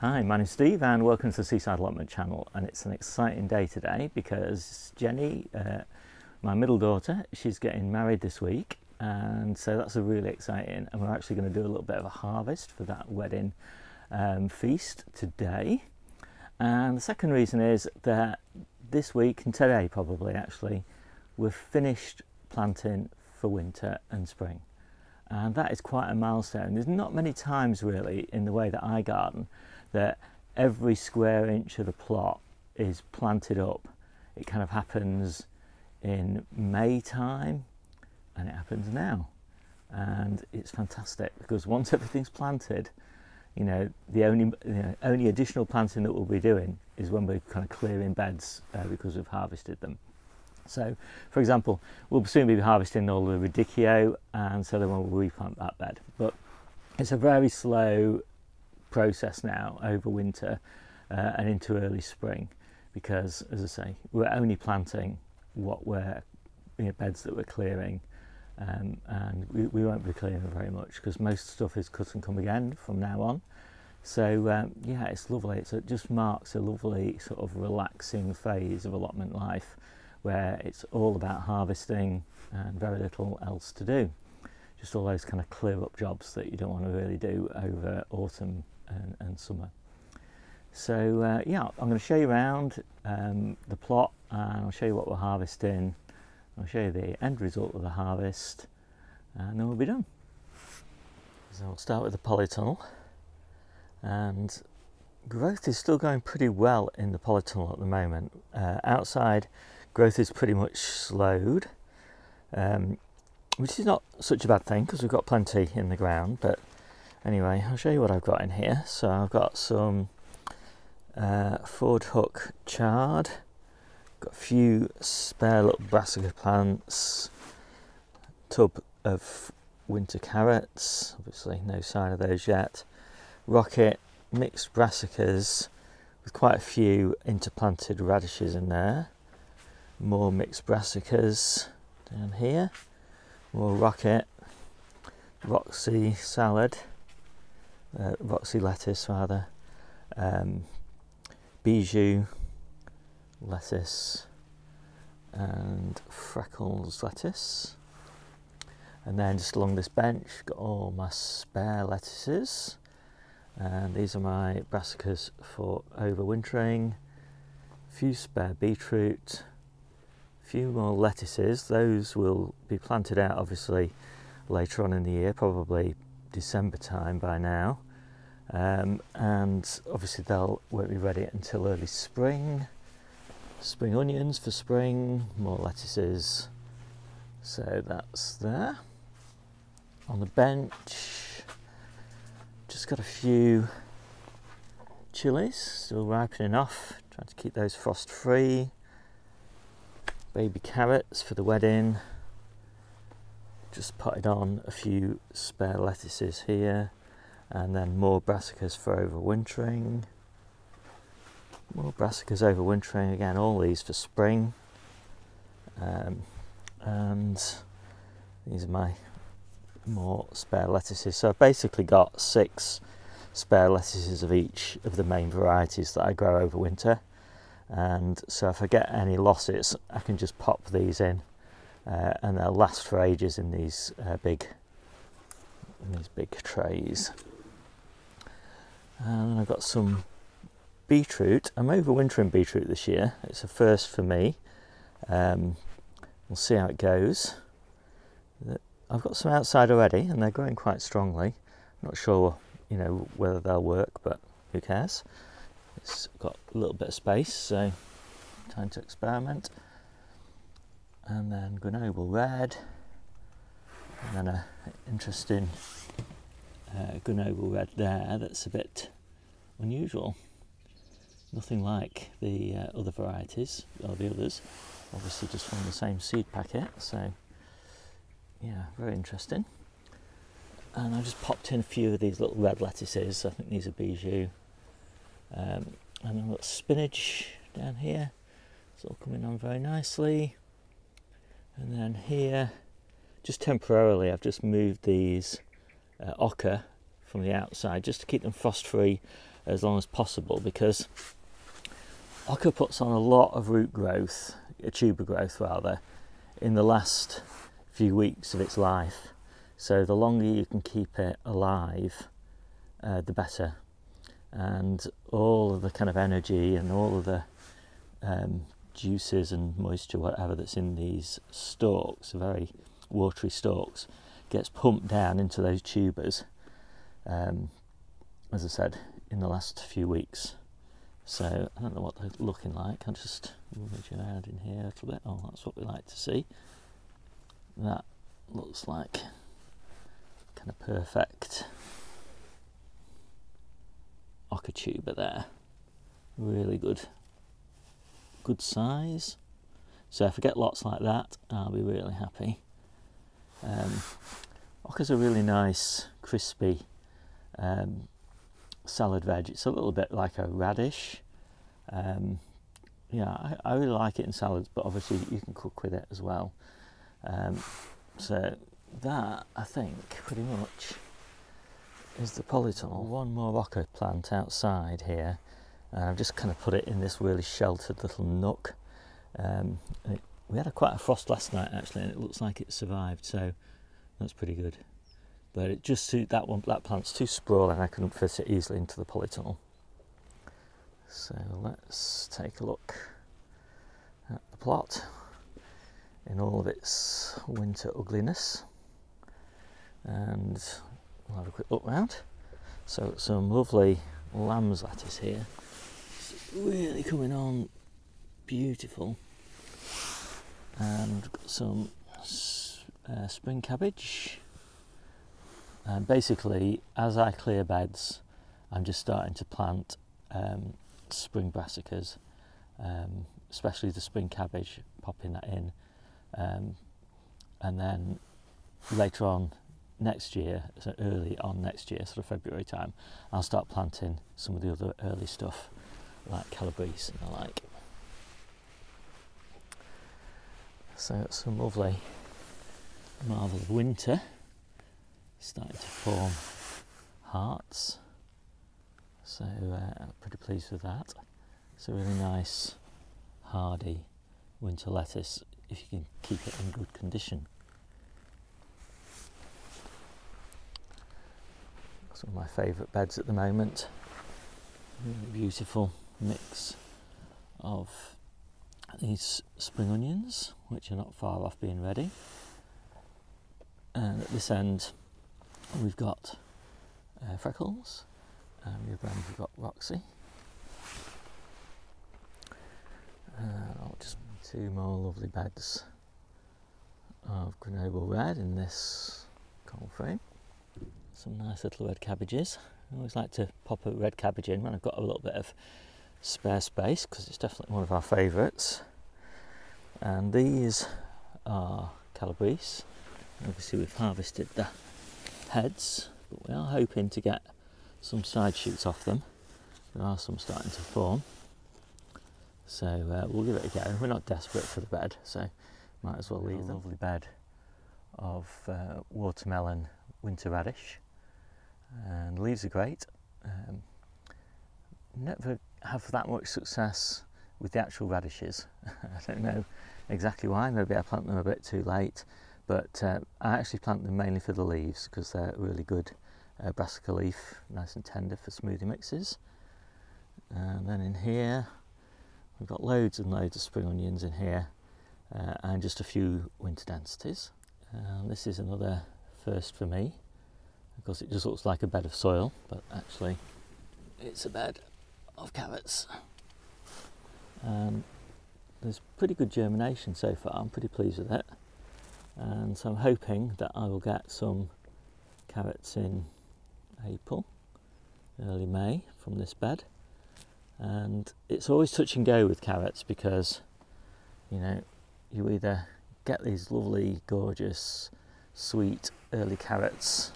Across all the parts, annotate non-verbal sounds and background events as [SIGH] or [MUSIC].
Hi, my name's Steve and welcome to the Seaside Allotment channel. And it's an exciting day today because Jennie, uh, my middle daughter, she's getting married this week. And so that's a really exciting and we're actually going to do a little bit of a harvest for that wedding um, feast today. And the second reason is that this week and today probably actually we've finished planting for winter and spring. And that is quite a milestone. There's not many times really in the way that I garden that every square inch of the plot is planted up. It kind of happens in May time and it happens now. And it's fantastic because once [LAUGHS] everything's planted, you know, the only you know, only additional planting that we'll be doing is when we're kind of clearing beds uh, because we've harvested them. So, for example, we'll soon be harvesting all the radicchio, and so then we'll replant that bed. But it's a very slow process now over winter uh, and into early spring because, as I say, we're only planting what we're you know, beds that we're clearing. Um, and we, we, won't be clearing very much because most stuff is cut and come again from now on. So um, yeah, it's lovely. It just marks a lovely sort of relaxing phase of allotment life where it's all about harvesting and very little else to do. Just all those kind of clear up jobs that you don't want to really do over autumn and, and summer. So uh, yeah, I'm going to show you around um, the plot and I'll show you what we're harvesting. I'll show you the end result of the harvest and then we'll be done. So we'll start with the polytunnel and growth is still going pretty well in the polytunnel at the moment. Uh, outside growth is pretty much slowed, um, which is not such a bad thing because we've got plenty in the ground, but Anyway, I'll show you what I've got in here. So I've got some uh, Fordhook chard, got a few spare little brassica plants, tub of winter carrots, obviously no sign of those yet, rocket, mixed brassicas with quite a few interplanted radishes in there, more mixed brassicas down here, more rocket, Roxy salad, uh, Roxy lettuce rather, um, Bijou lettuce, and Freckles lettuce. And then just along this bench, got all my spare lettuces. And these are my brassicas for overwintering. A few spare beetroot, a few more lettuces. Those will be planted out obviously later on in the year, probably December time by now. Um, and obviously they'll won't be ready until early spring. Spring onions for spring, more lettuces. So that's there. On the bench, just got a few chilies, still ripening off, trying to keep those frost free. Baby carrots for the wedding just potted on a few spare lettuces here and then more brassicas for overwintering. More brassicas overwintering again all these for spring. Um, and these are my more spare lettuces. So I've basically got six spare lettuces of each of the main varieties that I grow over winter. And so if I get any losses I can just pop these in uh, and they'll last for ages in these uh, big in these big trays. And I've got some beetroot. I'm overwintering beetroot this year. It's a first for me. Um, we'll see how it goes. I've got some outside already, and they're growing quite strongly. Not sure, you know, whether they'll work, but who cares? It's got a little bit of space, so time to experiment and then Grenoble Red, and then an interesting uh, Grenoble Red there that's a bit unusual. Nothing like the uh, other varieties or the others, obviously just from the same seed packet. So, yeah, very interesting. And I just popped in a few of these little red lettuces. I think these are bijou. Um, and then I've got spinach down here. It's all coming on very nicely. And then here, just temporarily, I've just moved these uh, oca from the outside just to keep them frost free as long as possible because oca puts on a lot of root growth, tuber growth rather, in the last few weeks of its life. So the longer you can keep it alive, uh, the better. And all of the kind of energy and all of the um, juices and moisture, whatever that's in these stalks, very watery stalks, gets pumped down into those tubers. Um, as I said, in the last few weeks. So I don't know what they're looking like. I'll just move it around in here a little bit. Oh, that's what we like to see. That looks like kind of perfect oca tuber there. Really good, good size. So if I get lots like that, I'll be really happy. Um, oca's a really nice, crispy um, salad veg. It's a little bit like a radish. Um, yeah, I, I, really like it in salads, but obviously you can cook with it as well. Um, so that, I think, pretty much is the polytunnel. One more oca plant outside here. And I've just kind of put it in this really sheltered little nook. Um, it, we had a, quite a frost last night actually, and it looks like it survived, so that's pretty good. But it just suit that one that plant's too sprawling I couldn't fit it easily into the polytunnel. So let's take a look at the plot. In all of its winter ugliness. And we'll have a quick look round. So some lovely lamb's lettuce here really coming on beautiful. And got some uh, spring cabbage. And basically, as I clear beds, I'm just starting to plant um, spring brassicas, um, especially the spring cabbage, popping that in. Um, and then later on next year, so early on next year, sort of February time, I'll start planting some of the other early stuff like calabrese and the like. So some lovely marvel of winter starting to form hearts. So uh, I'm pretty pleased with that. It's a really nice, hardy winter lettuce if you can keep it in good condition. Some of my favourite beds at the moment. Really beautiful mix of these spring onions, which are not far off being ready. And at this end, we've got uh, Freckles, and we've got Roxy. Uh, I'll just two more lovely beds of Grenoble red in this cold frame. Some nice little red cabbages. I always like to pop a red cabbage in when I've got a little bit of spare space because it's definitely one of our favourites. And these are calabrese. Obviously, we've harvested the heads, but we are hoping to get some side shoots off them. There are some starting to form. So uh, we'll give it a go. We're not desperate for the bed, so might as well leave a lovely bed of uh, watermelon winter radish. And leaves are great. Um, never have that much success with the actual radishes. [LAUGHS] I don't know exactly why. Maybe I plant them a bit too late but uh, I actually plant them mainly for the leaves because they're really good uh, brassica leaf, nice and tender for smoothie mixes. And then in here, we've got loads and loads of spring onions in here uh, and just a few winter densities. And this is another first for me because it just looks like a bed of soil, but actually it's a bed of carrots. Um, there's pretty good germination so far, I'm pretty pleased with that. and so I'm hoping that I will get some carrots in April, early May from this bed. And it's always touch and go with carrots because you know you either get these lovely, gorgeous, sweet early carrots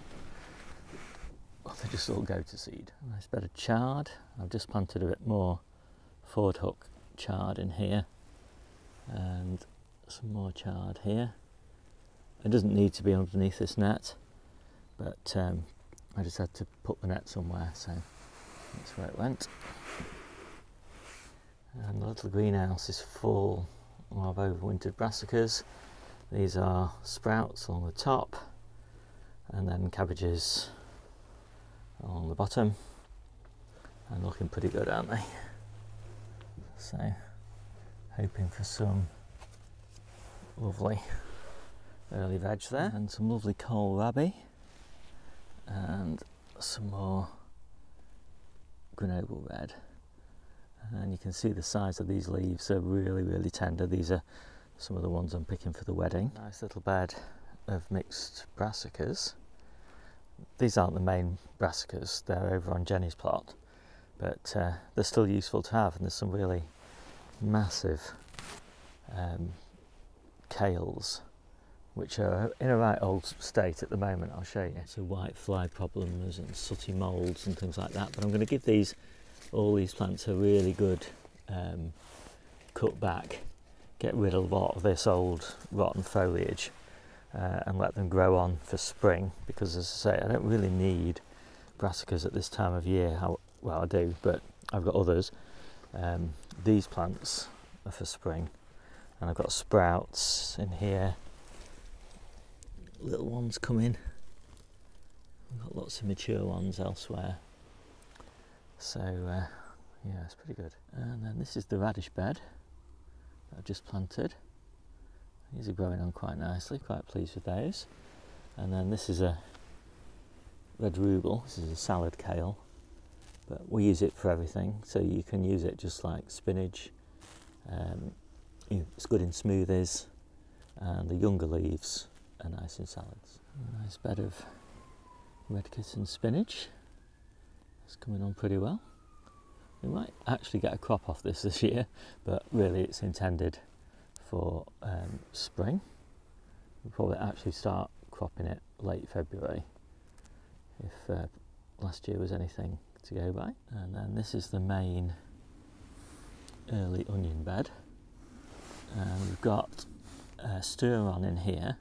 just all go to seed. Nice bed of chard. I've just planted a bit more Fordhook chard in here and some more chard here. It doesn't need to be underneath this net, but um, I just had to put the net somewhere. So That's where it went. And the little greenhouse is full of overwintered brassicas. These are sprouts on the top and then cabbages along the bottom. And looking pretty good aren't they? So hoping for some lovely early veg there. And some lovely kohlrabi and some more Grenoble red. And you can see the size of these leaves are really really tender. These are some of the ones I'm picking for the wedding. Nice little bed of mixed brassicas these aren't the main brassicas they're over on Jennie's plot but uh, they're still useful to have and there's some really massive um, kales which are in a right old state at the moment I'll show you. So white fly problems and sooty moulds and things like that but I'm going to give these all these plants a really good um, cut back get rid of a lot of this old rotten foliage uh, and let them grow on for spring because as I say I don't really need brassicas at this time of year. Well I do but I've got others. Um, these plants are for spring and I've got sprouts in here. Little ones coming I've got lots of mature ones elsewhere. So uh, yeah it's pretty good. And then this is the radish bed that I've just planted these are growing on quite nicely, quite pleased with those. And then this is a red ruble, this is a salad kale, but we use it for everything. So you can use it just like spinach. Um, it's good in smoothies, and the younger leaves are nice in salads. A nice bed of red kitten spinach. It's coming on pretty well. We might actually get a crop off this this year, but really it's intended for um, spring. We'll probably actually start cropping it late February if uh, last year was anything to go by. And then this is the main early onion bed. And we've got a Sturon in here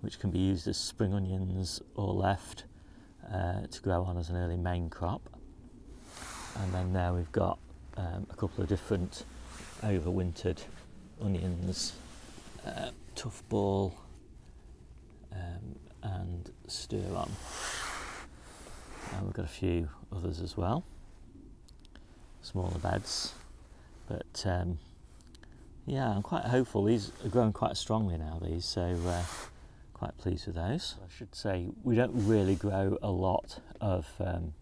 which can be used as spring onions or left uh, to grow on as an early main crop. And then there we've got um, a couple of different overwintered onions, uh, Toughball, um, and Sturon. And we've got a few others as well, smaller beds, but um, yeah, I'm quite hopeful. These are growing quite strongly now. These, so uh, quite pleased with those. I should say we don't really grow a lot of um,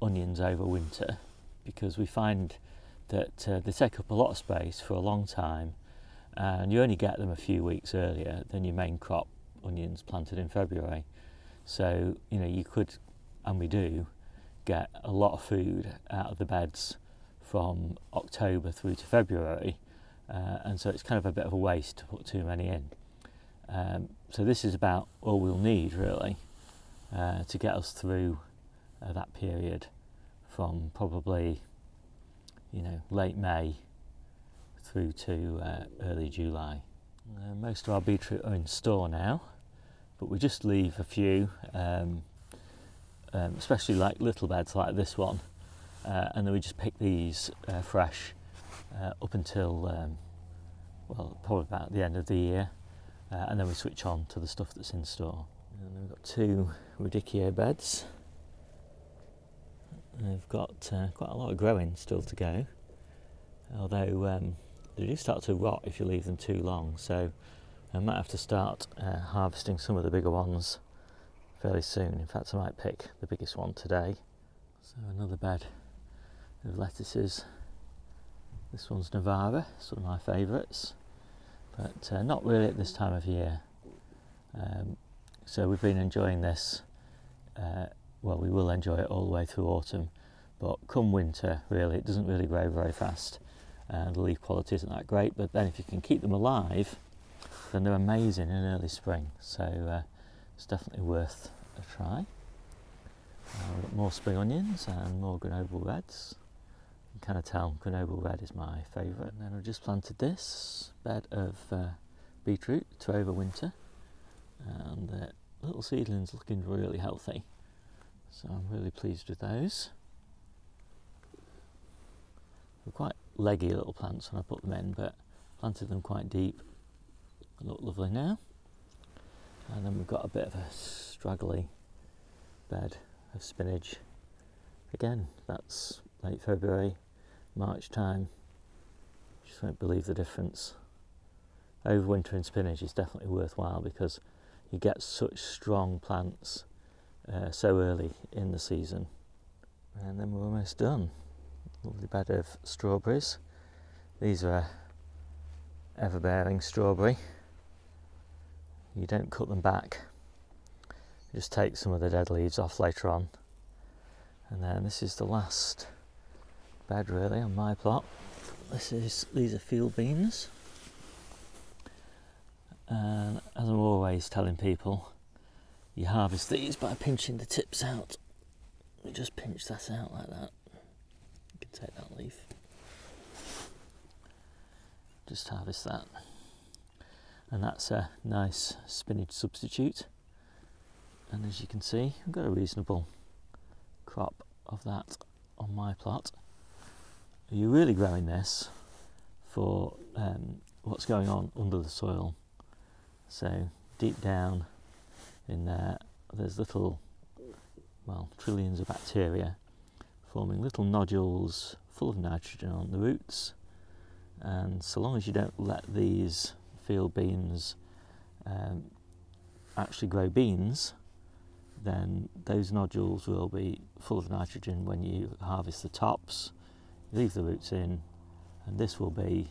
onions over winter because we find that uh, they take up a lot of space for a long time and you only get them a few weeks earlier than your main crop onions planted in February. So, you know, you could, and we do, get a lot of food out of the beds from October through to February, uh, and so it's kind of a bit of a waste to put too many in. Um, so this is about all we'll need really uh, to get us through uh, that period from probably you know, late May through to uh, early July. Uh, most of our beetroot are in store now, but we just leave a few, um, um, especially like little beds like this one, uh, and then we just pick these uh, fresh uh, up until, um, well, probably about the end of the year, uh, and then we switch on to the stuff that's in store. And then we've got two radicchio beds. They've got uh, quite a lot of growing still to go, although um, they do start to rot if you leave them too long. So I might have to start uh, harvesting some of the bigger ones fairly soon. In fact, I might pick the biggest one today. So another bed of lettuces. This one's Navara, it's one of my favourites, but uh, not really at this time of year. Um, so we've been enjoying this uh, well, we will enjoy it all the way through autumn, but come winter, really, it doesn't really grow very fast, and the leaf quality isn't that great. But then, if you can keep them alive, then they're amazing in early spring. So uh, it's definitely worth a try. Uh, we've got more spring onions and more Grenoble reds. You can kind of tell Grenoble red is my favourite. And then I've just planted this bed of uh, beetroot to overwinter, and the little seedlings looking really healthy. So I'm really pleased with those. They're quite leggy little plants when I put them in, but planted them quite deep. They look lovely now. And then we've got a bit of a straggly bed of spinach. Again, that's late February, March time. Just won't believe the difference. Overwintering spinach is definitely worthwhile because you get such strong plants uh, so early in the season. And then we're almost done. Lovely bed of strawberries. These are ever-bearing strawberry. You don't cut them back. You just take some of the dead leaves off later on. And then this is the last bed really on my plot. This is these are field beans. And as I'm always telling people, you harvest these by pinching the tips out. You just pinch that out like that. You can take that leaf. Just harvest that. And that's a nice spinach substitute. And as you can see, I've got a reasonable crop of that on my plot. You're really growing this for um, what's going on under the soil. So deep down in there, there's little, well, trillions of bacteria forming little nodules full of nitrogen on the roots. And so long as you don't let these field beans um, actually grow beans, then those nodules will be full of nitrogen when you harvest the tops, you leave the roots in, and this will be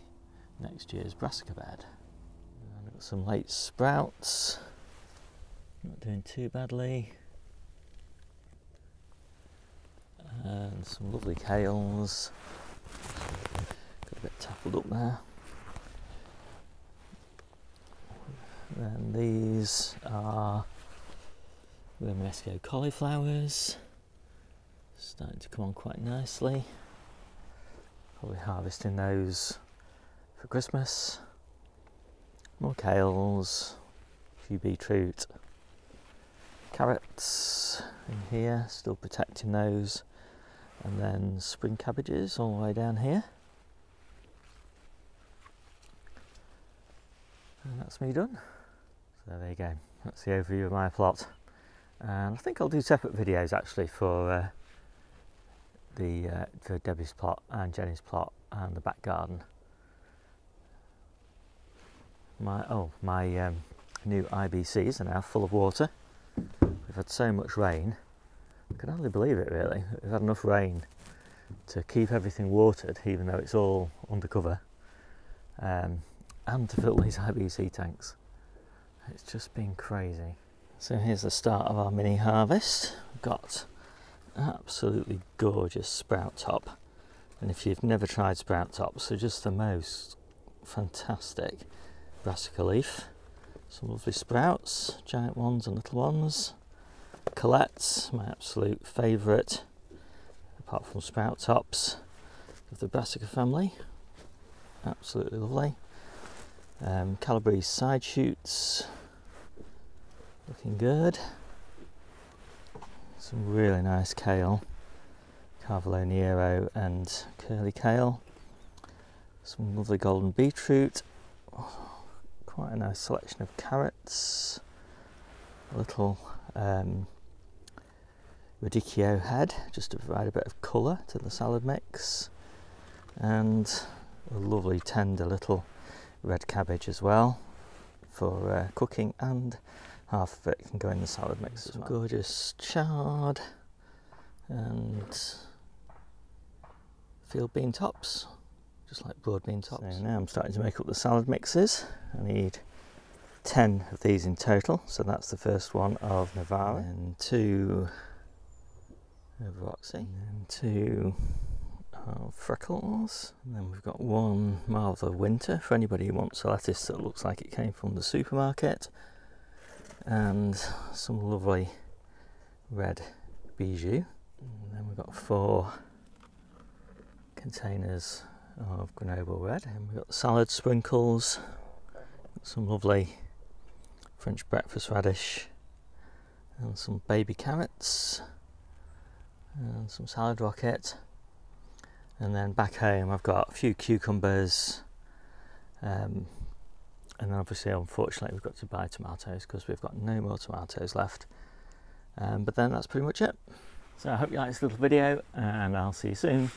next year's brassica bed. And got some late sprouts, not doing too badly. And some lovely kales. Got a bit tackled up there. Then these are Romanesco cauliflowers. Starting to come on quite nicely. Probably harvesting those for Christmas. More kales, a few beetroot, carrots in here, still protecting those, and then spring cabbages all the way down here. And that's me done. So there you go, that's the overview of my plot. And I think I'll do separate videos actually for uh, the uh, for Debbie's plot and Jennie's plot and the back garden. My oh my um, new IBCs are now full of water. We've had so much rain. I can hardly believe it really. We've had enough rain to keep everything watered, even though it's all undercover, um, and to fill these IBC tanks. It's just been crazy. So here's the start of our mini harvest. We've got absolutely gorgeous sprout top. And if you've never tried sprout tops, they're just the most fantastic brassica leaf. Some lovely sprouts, giant ones and little ones. Kalettes, my absolute favourite, apart from sprout tops of the brassica family. Absolutely lovely. Um, Calabrese side shoots, looking good. Some really nice kale, Cavolo Nero and curly kale. Some lovely golden beetroot. Quite a nice selection of carrots. A little um, radicchio head, just to provide a bit of colour to the salad mix. And a lovely tender little red cabbage as well for uh, cooking and half of it can go in the salad mix as well. Gorgeous chard and field bean tops, just like broad bean tops. So now I'm starting to make up the salad mixes. I need 10 of these in total, so that's the first one of Navara, and two of Roxy, and two of Freckles, and then we've got one Marvel of Winter for anybody who wants a lettuce that looks like it came from the supermarket and some lovely red bijou. And then we've got four containers of Grenoble red, and we've got salad sprinkles, some lovely French breakfast radish, and some baby carrots, and some salad rocket, And then back home, I've got a few cucumbers. Um, and then obviously, unfortunately, we've got to buy tomatoes because we've got no more tomatoes left. Um, but then that's pretty much it. So I hope you like this little video and I'll see you soon.